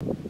you